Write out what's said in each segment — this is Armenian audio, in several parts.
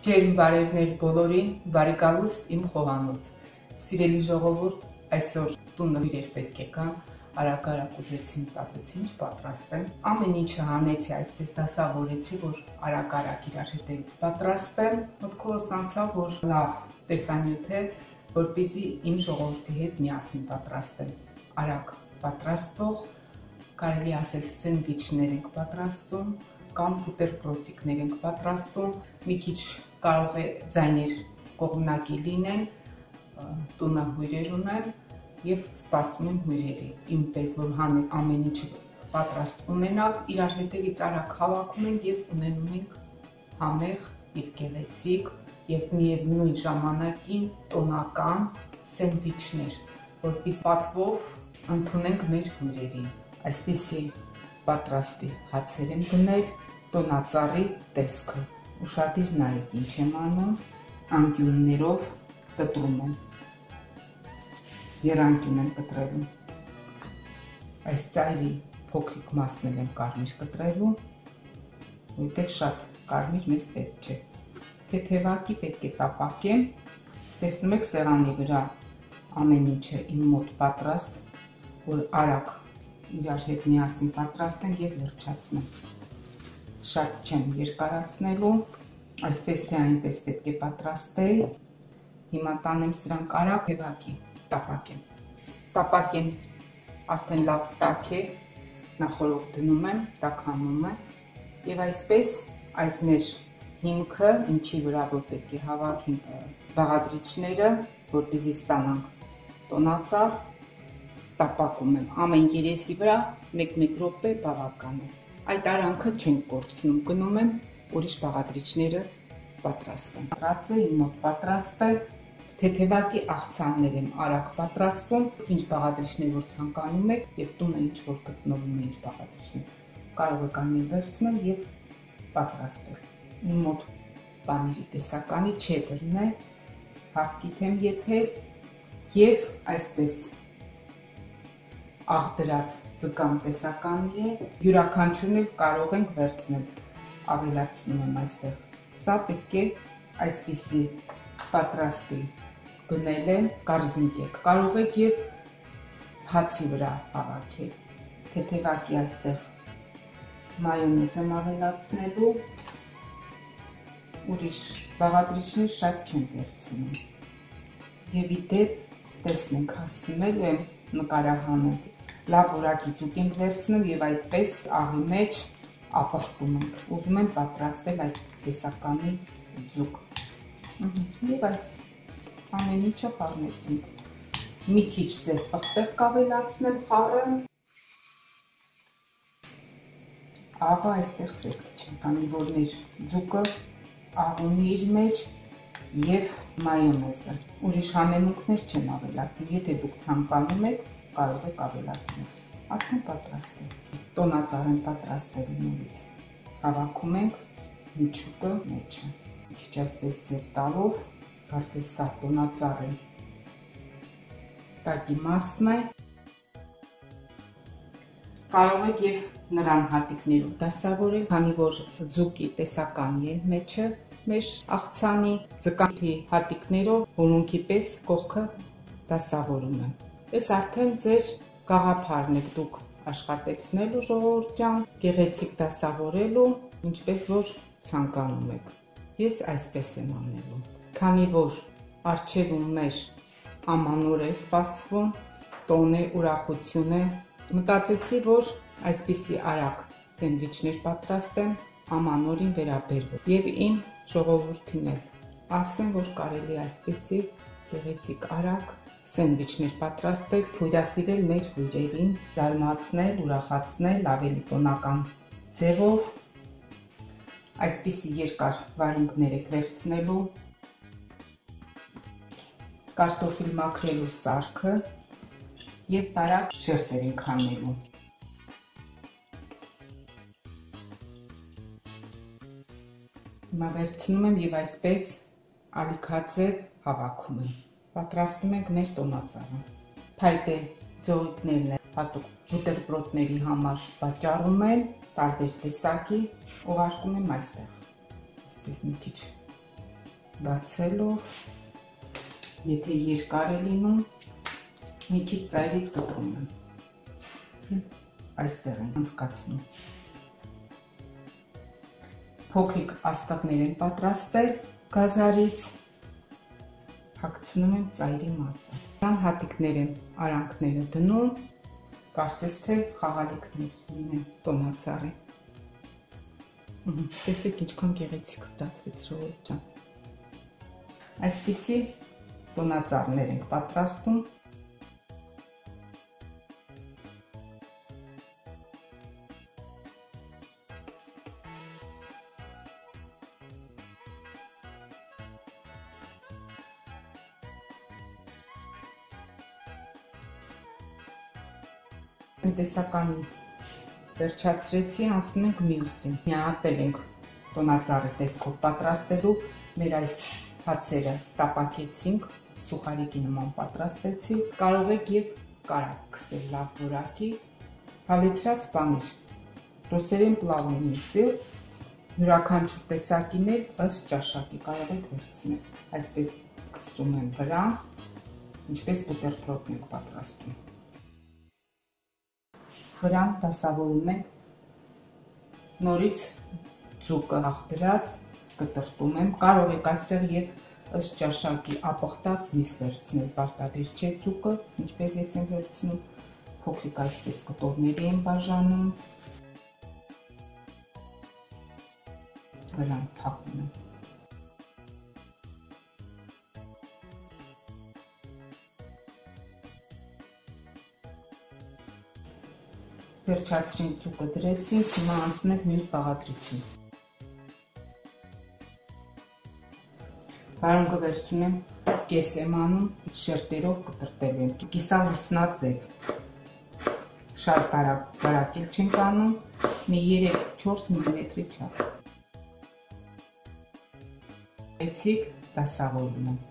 Ջերմ բարևներ բոլորին, բարի գալուստ իմ խոհանոց։ Սիրելի ժողովուրդ, այսօր տունը իրեր պետք է կան, արագ-արագ ուզեցին մտածեցի ինչ պատրաստեմ։ Ամեն ինչը հանեցի, այսպես դասավորեցի, որ արագ-արագ իրար հետևից պատրաստեմ։ Մտքովս անցավ, որ լավ տեսանյութ է, որպեսզի իմ ժողովրդի հետ միասին պատրաստեմ։ Արագ պատրաստվող կարելի ասել սենդվիչներ ենք պատրաստում կամ բուտերբրոդիկներ ենք պատրաստում, մի քիչ կարող է ձայներ կողմնակի լինեն, տունը հյուրեր ունեմ եւ սպասում եմ հյուրերի։ Ինպես որ հանը ամեն ինչ պատրաստ ունենալ, իրար հետևից արագ հավաքում ենք եւ ունենում ենք համեղ եւ գեղեցիկ եւ միևնույն ժամանակին տոնական սենդվիչներ, որպես պատվով ընդունենք մեր հյուրերին։ Այսպիսի պատրաստի հացեր եմ գնել տոնածառի տեսքը ուշադիր նայեք ինչ եմ անում, անկյուններով կտրում եմ, երանկյուն եմ կտրելու, այս ծայրի փոքրիկ մասնել եմ կարմիր կտրելու, որտեղ շատ կարմիր մեզ պետք չէ, թեթևակի պետք է տապակեմ, տեսնում եք սեղանի վրա ամեն ինչը իմ մոտ պատրաստ, որ արագ իրար հետ միասին պատրաստենք եւ վերջացնենք շատ չեմ երկարացնելու, այսպես թե այնպես պետք է պատրաստեի։ Հիմա տանեմ սրան կարակ հեվակի, տապակեմ։ Տապակեն արդեն լավ տաք է, նախորդ դնում եմ, տականում է, եւ այսպես այս մեր հիմքը, ինչի վրա որ պետք է հավաքենք բաղադրիչները, որպեսզի ստանանք տոնածառ, տապակում եմ ամեն երեսի վրա 1-1 րոպե բավական է այդ արանքը չենք կորցնում, գնում եմ ուրիշ բաղադրիչները պատրաստ եմ։ Ռածը իմ մոտ պատրաստ է, թեթևակի աղցաններ եմ արագ պատրաստում, ինչ բաղադրիչներ որ ցանկանում եք եւ տունը ինչ որ գտնվում է ինչ բաղադրիչներ։ Կարող եք անի վերցնել եւ պատրաստել։ Իմ մոտ պանիրի տեսականի չեդրն է, հավկիթ եմ եփել եւ այսպես աղդրած ձկան տեսականի է, յուրաքանչյուրն էլ կարող ենք վերցնել, ավելացնում եմ այստեղ։ Սա պետք է այսպիսի պատրաստի գնել եմ կարզինկեք, կարող եք և հացի վրա հավաքել, թեթևակի այստեղ մայոնեզ եմ ավելացնելու, ուրիշ բաղադրիչներ շատ չեմ վերցնում։ Եվ ի դեպ տեսնենք հասցնելու եմ նկարահանում լավ որակի ձուկ ենք վերցնում եւ այդպես աղի մեջ ապխտում ենք։ Ուզում եմ պատրաստել այդ տեսականի ձուկ։ Եվ այս ամեն ինչը խառնեցինք։ Մի քիչ ձեր պղպեղ կավելացնել խառը։ Աղը այստեղ պետք չէ, քանի որ մեր ձուկը աղունի իր մեջ եւ մայոնեզը։ Ուրիշ համեմունքներ չեմ ավելացնում։ Եթե դուք ցանկանում եք, կարող եք ավելացնել։ Արդեն պատրաստ է։ Տոնածառ են պատրաստել նորից։ Հավաքում ենք միջուկը մեջը։ Քիչ այսպես ձև տալով, կարծես սա տոնածառ է։ Տակի մասն է։ Կարող եք եւ նրան հատիկներով դասավորել, քանի որ ձուկի տեսական է մեջը, մեր աղցանի ձկանի հատիկներով հոլունքի պես կողքը դասավորում եմ։ Ես արդեն ձեր գաղափարն եք դուք աշխատեցնելու ժողովուրդ ջան, գեղեցիկ դասավորելու, ինչպես որ ցանկանում եք։ Ես այսպես եմ անելու։ Քանի որ արչևում մեր ամանոր է սպասվում, տոն է, ուրախություն է, մտածեցի, որ այսպիսի արագ սենդվիչներ պատրաստեմ ամանորին վերաբերվող եւ իմ ժողովուրդին էլ ասեմ, որ կարելի այսպիսի գեղեցիկ արագ սենդվիչներ պատրաստել, հյուրասիրել մեր հյուրերին, զարմացնել, ուրախացնել ավելի տոնական ձևով։ Այսպիսի երկար վարունգներ եք վերցնելու։ Կարտոֆիլ մաքրելու սարքը եւ տարակ շերտեր ենք հանելու։ Հիմա վերցնում եմ եւ այսպես ալիքաձև հավաքում եմ պատրաստում ենք մեր տոնածառը։ Փայտե ձողիկներն են հատուկ բուտերբրոդների համար պատճառում են տարբեր տեսակի, ուղարկում եմ այստեղ։ Այսպես մի քիչ բացելով եթե երկար է լինում մի քիչ ծայրից կտրում եմ այստեղ եմ անցկացնում փոքրիկ աստղներ են պատրաստել գազարից հագցնում եմ ծայրի մասը Ան հատիկներ եմ արանքները դնում կարծես թե խաղալիքներ լինեն տոնածառի։ Տեսեք ինչքան գեղեցիկ ստացվեց ժողովուրդ ջան։ Այսպիսի տոնածառներ ենք պատրաստում տնտեսականի վերջացրեցի, անցնում ենք մյուսին։ Միատել ենք տոնածառի տեսքով պատրաստելու մեր այս հացերը տապակեցինք, սուխարիկի նման պատրաստեցի։ Կարող եք եւ կարակ քսել լավ որակի, հալեցրած պանիր, ռոսերեն պլավնի սիր, յուրաքանչյուր տեսակիներ ըստ ճաշակի կարող եք վերցնել։ Այսպես քսում եմ վրա, ինչպես բուտերբրոդն ենք պատրաստում վրան դասավորում ենք նորից ձուկը աղդրած կտրտում եմ կարող եք այստեղ եւ ըստ ճաշակի ապխտած միս վերցնել բարտադիր չէ ձուկը ինչպես ես եմ վերցնում փոքրիկ այսպես կտորների եմ բաժանում վրան թափում եմ վերջացրին ծուկը դրեցինք, հիմա անցնում ենք մյուս բաղադրիչին։ Բարունգը վերցնում եմ կես եմ անում, շերտերով կտրտելու եմ, կիսալուսնաձև, շատ բարակ, բարակել չենք անում, մի 3-4 մմ-ի չափ։ Էցիկ դասավորում եմ։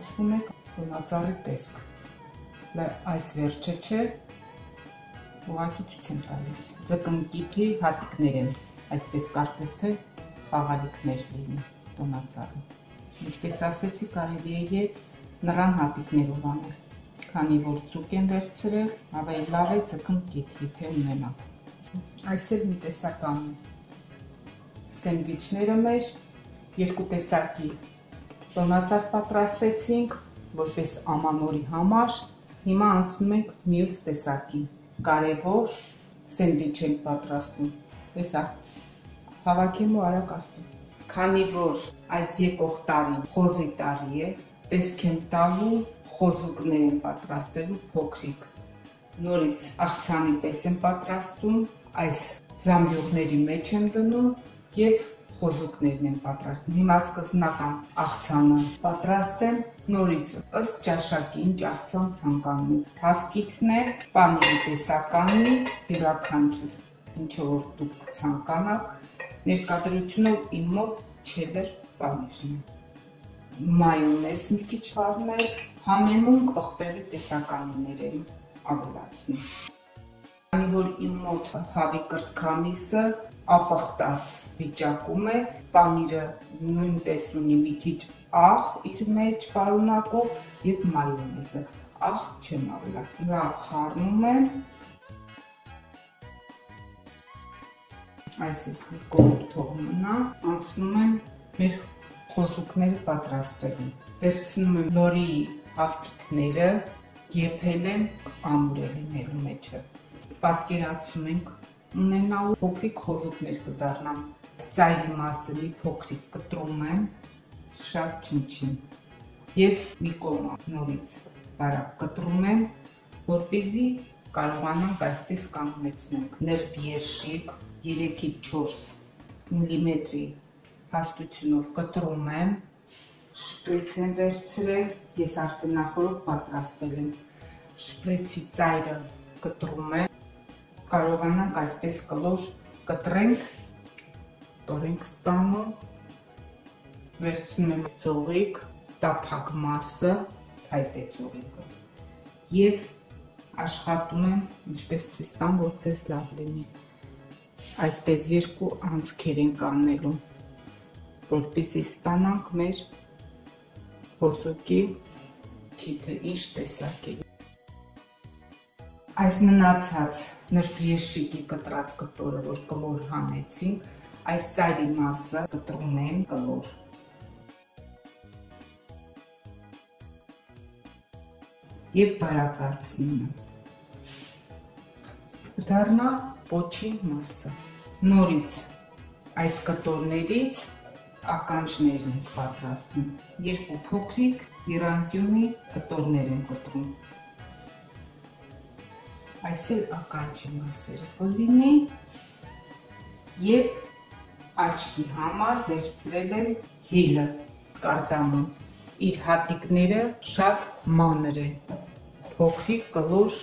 ստացվում է տոնածառի տեսք։ Դա այս վերջը չէ, ուղակի ցույց եմ տալիս։ Ձկնկիկի հատիկներ են, այսպես կարծես թե խաղալիքներ լինի տոնածառը։ Ինչպես ասեցի, կարելի է եւ նրան հատիկներով անել։ Քանի որ ցուկ են վերցրել, ավելի լավ է ձկնկիկ, եթե ունենաք։ Այս էլ մի տեսական սենդվիչները մեր երկու տեսակի տոնածառ պատրաստեցինք, որպես ամանորի համար, հիմա անցնում ենք մյուս տեսակի, կարևոր սենդվիչ ենք պատրաստում, տեսա, հավաքեմ ու արակ ասեմ, քանի որ այս եկող տարին խոզի տարի է, տեսք եմ տալու խոզուկներ են պատրաստելու փոքրիկ, նորից աղցանի պես եմ պատրաստում, այս զամբյուղների մեջ եմ դնում և խոզուկներն են պատրաստում։ Հիմա սկզբնական աղցանը պատրաստեմ նորից ըստ ճաշակի ինչ աղցան ցանկանում։ Թավկիթն է, պանիրի տեսականի, յուրաքանչյուր ինչը որ դուք ցանկանաք, ներկայացնելով իմ մոտ չեդեր պանիրն է։ Մայոնեզ մի քիչ խառնել, համեմուն պղպեղի տեսականիներ եմ ավելացնում։ Քանի որ իմ մոտ հավի կրծքամիսը ապխտած վիճակում է, պանիրը նույնպես ունի մի քիչ աղ իր մեջ պարունակող եւ մայոնեզը։ Աղ չեմ ավելացնում։ Դա խառնում եմ։ Այսպես մի կողմ թողում մնա, անցնում եմ մեր խոզուկները պատրաստելու։ Վերցնում եմ նորի ավկիթները, եփել եմ ամուրելի ներու մեջը։ Պատկերացում ենք ունենալու փոքրիկ խոզուկներ կդառնան։ Ծայրի մասը մի փոքրիկ կտրում եմ, շատ չնչին։ Եվ մի կողմը նորից բարակ կտրում եմ, որպեսզի կարողանանք այսպես կանգնեցնենք։ Ներբ երշիկ 3-ից 4 մմ-ի հաստությունով կտրում եմ, շպրեց եմ վերցրել, ես արդեն նախորդ պատրաստել եմ։ Շպրեցի ծայրը կտրում եմ կարողանանք այսպես կլոր կտրենք, տորենք ստանում, վերցնում եմ ծողիկ, տափակ մասը, է ծողիկը, և աշխատում եմ, ինչպես ցույց տամ, որ ցես լավ լինի։ Այսպես երկու անցքեր են կանելու, որպեսզի ստանանք մեր խոսոկի թիթը ինչ տեսակ է։ Այս մնացած նրբիեշիկի կտրած կտորը, որ կլոր հանեցինք, այս ծայրի մասը կտրում եմ կլոր եւ բարակացնում եմ։ Դառնա պոչի մասը։ Նորից այս կտորներից ականջներն ենք պատրաստում։ Երկու փոքրիկ իրանտյունի կտորներ են կտրում։ Այս էլ ականջի մասերը կլինի եւ աչքի համար վերցրել եմ հիլը կարտամոն իր հատիկները շատ մանր են, փոքրիկ կլոր,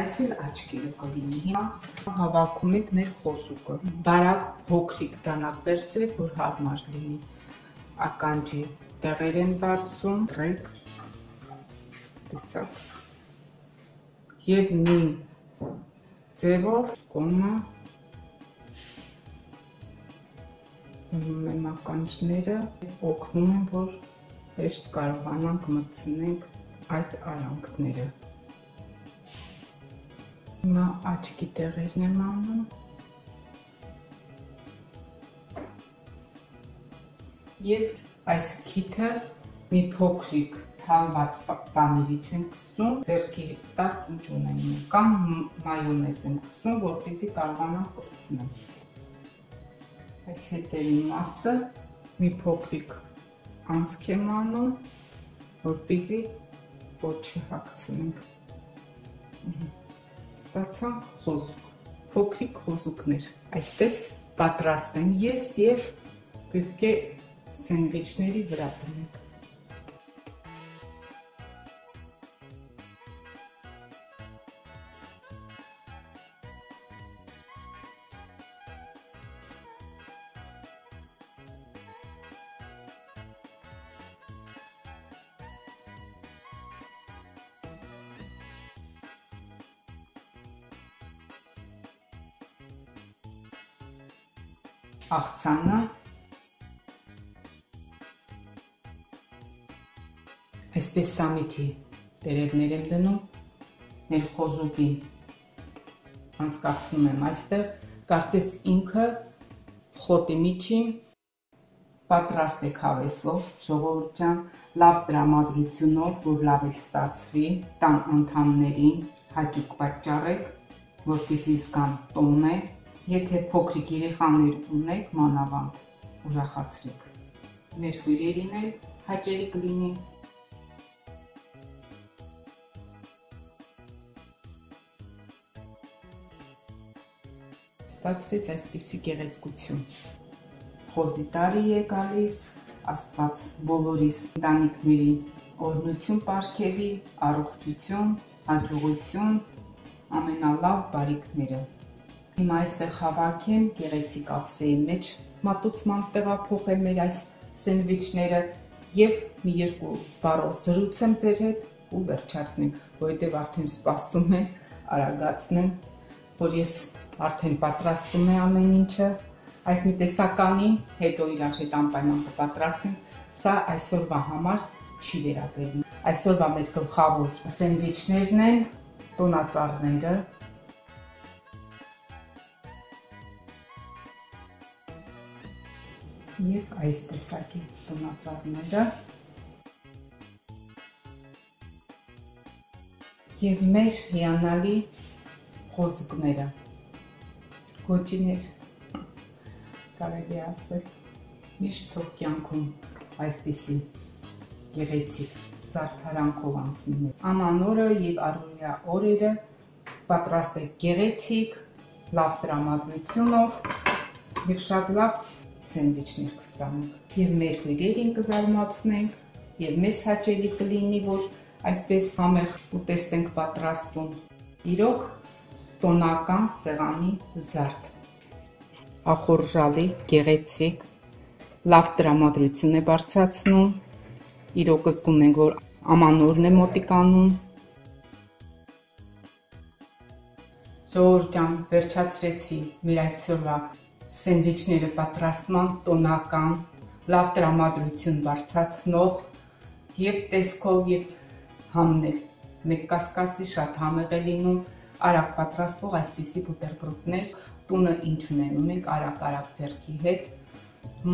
այս էլ աչկերը կլինի։ Հիմա հավաքում ենք մեր խոսուկը։ Բարակ փոքրիկ դանակ վերցրեք, որ հարմար լինի։ Ականջի տեղեր են բացում, տրեք։ Տեսակ։ Եվ նույն ձևով կոմա ունեմ ականջները, օգնում են, որ հեշտ կարողանանք մտցնենք այդ արանքները։ Հիմա աչքի տեղերն եմ անում։ Եվ այս քիթը մի փոքրիկ թանված պաներից եմ կսում, ձերքի տակ ինչ ունեմ, կամ մայոնեզ եմ կսում, որպեսզի կարողանամ կպցնեմ։ Այս հետևի մասը մի փոքրիկ անցք եմ անում, որպեսզի ոչ չհակցնենք։ Ստացանք խոզուկ, փոքրիկ խոզուկներ։ Այսպես պատրաստ եմ ես եւ պետք է սենդվիչների վրա դնենք։ աղցանը այսպես սամիթի տերևներ եմ դնում մեր խոզուկի անցկացնում եմ այստեղ կարծես ինքը խոտի միջին պատրաստ եք հավեսլով ժողովուրդ ջան լավ տրամադրությունով որ լավ է ստացվի տան անդամներին հաճույք պատճառեք որպեսզի զգան տոնն է Եթե փոքրիկ երեխաներ ունեք, մանավանդ ուրախացրեք։ Մեր հյուրերին էլ հաճելի կլինի։ Ստացվեց այսպիսի գեղեցկություն։ Խոզի տարի է գալիս, Աստված բոլորիս ընտանիքների օրնություն ապարգևի, առողջություն, հաջողություն, ամենալավ բարիքները Հիմա այստեղ հավաքեմ գեղեցիկ ափսեի մեջ մատուցման տեղափոխեմ մեր այս սենդվիչները եւ մի երկու բառով զրուցեմ ձեր հետ ու վերջացնենք, որովհետեւ արդեն սպասում են, արագացնեմ, որ ես արդեն պատրաստում եմ ամեն ինչը, այս մի տեսականի, հետո իրար հետ անպայման կպատրաստենք, սա այսօրվա համար չի վերաբերում։ Այսօրվա մեր գլխավոր սենդվիչներն են, տոնածառները, եւ այս տեսակի տոնածառները եւ մեր հիանալի խոզուկները գոճիներ կարելի ասել միշտ թող կյանքում այսպիսի գեղեցիկ զարդարանքով անցնի ամանորը եւ արորիա օրերը պատրաստ է գեղեցիկ լավ տրամադրությունով եւ շատ լավ սենդվիչներ կստանանք եւ մեր հյուրերին կզարմացնենք եւ մեզ հաճելի կլինի, որ այսպես համեղ ուտեստ ենք պատրաստում։ Իրոք տոնական սեղանի զարդ։ Ախորժալի, գեղեցիկ, լավ տրամադրություն է բարձրացնում։ Իրոք զգում ենք, որ ամանորն է մոտիկանում։ Ժողովուրդ ջան, վերջացրեցի մեր այսօրվա սենդվիչները պատրաստման տոնական լավ տրամադրություն բարձացնող եւ տեսքով եւ համներ։ Մեկ կասկածի շատ համեղ է լինում արագ պատրաստվող այսպիսի բուտերբրոդներ տունը ինչ ունենում ենք արագ-արագ ձեռքի հետ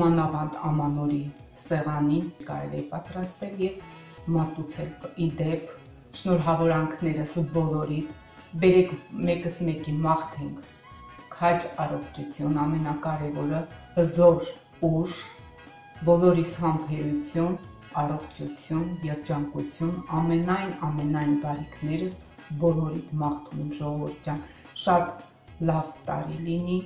մանավանդ ամանորի սեղանին կարելի է պատրաստել եւ մատուցել իդեպ շնորհավորանքներս ու բոլորի բերեք մեկս մեկի մաղթենք քաջ առողջություն ամենակարևորը հզոր ուժ բոլորիս համբերություն, առողջություն, երջանկություն, ամենայն ամենայն բարիքներս բոլորիդ մաղթում ժողովուրդ ջան, շատ լավ տարի լինի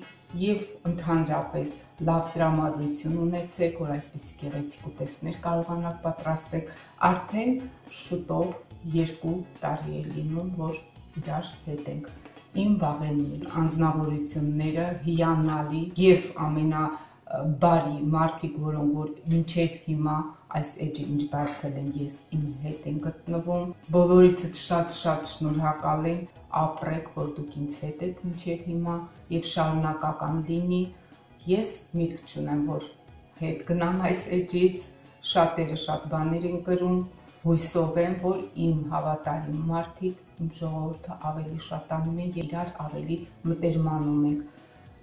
եւ ընդհանրապես լավ տրամադրություն ունեցեք, որ այսպիսի գեղեցիկ ուտեստներ կարողանաք պատրաստել, արդեն շուտով 2 տարի է լինում, որ իրար հետ ենք։ Իմ վաղեմի անznավորությունները հիանալի եւ ամենա բարի մարդիկ, որոնք որ մինչև հիմա այս էջը ինչ բացել են, ես իմ հետ եմ գտնվում։ Բոլորիցդ շատ-շատ շնորհակալ եմ, ապրեք, որ դուք ինձ հետ եք մինչև հիմա եւ շարունակական լինի։ Ես միտք չունեմ, որ հետ գնամ այս էջից, շատերը շատ բաներ են գրում, հույսով եմ, որ իմ հավատարիմ մարդիկ, իմ ժողովուրդը ավելի շատանում են, իրար ավելի մտերմանում ենք։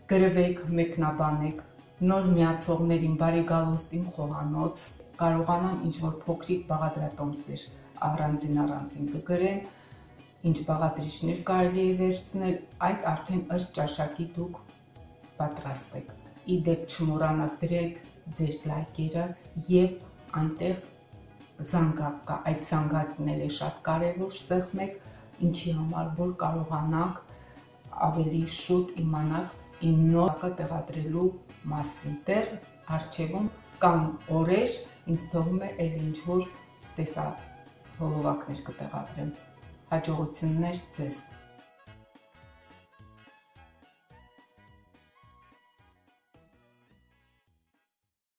Գրվեք, մեկնաբանեք, նոր միացողներին բարի գալուստին խոհանոց կարողանամ ինչ-որ փոքրիկ բաղադրատոմսեր առանձին առանձին կգրեմ, ինչ բաղադրիչներ կարելի է վերցնել, այդ արդեն ըստ ճաշակի դուք պատրաստեք։ Ի դեպ չմոռանաք դրեք ձեր լայքերը եւ այնտեղ զանգակ կա, այդ զանգակն էլ է շատ կարևոր սեղմեք, ինչի համար որ կարողանանք ավելի շուտ իմանալ իմ նոր տեղադրելու մասին։ Դեռ արխիվում կան օրեր, ինձ թվում է էլ ինչ որ տեսա հոլովակներ կտեղադրեմ։ Հաջողություններ ձեզ։